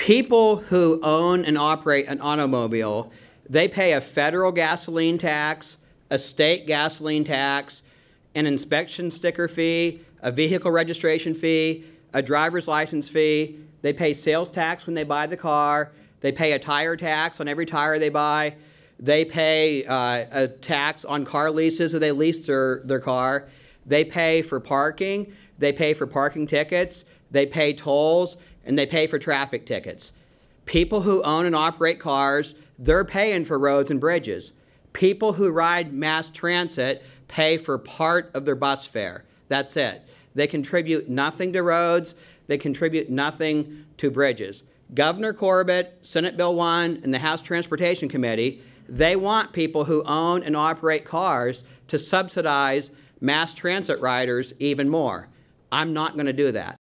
People who own and operate an automobile, they pay a federal gasoline tax, a state gasoline tax, an inspection sticker fee, a vehicle registration fee, a driver's license fee. They pay sales tax when they buy the car. They pay a tire tax on every tire they buy. They pay uh, a tax on car leases if they lease their, their car. They pay for parking. They pay for parking tickets. They pay tolls and they pay for traffic tickets. People who own and operate cars, they're paying for roads and bridges. People who ride mass transit pay for part of their bus fare. That's it. They contribute nothing to roads, they contribute nothing to bridges. Governor Corbett, Senate Bill 1, and the House Transportation Committee, they want people who own and operate cars to subsidize mass transit riders even more. I'm not going to do that.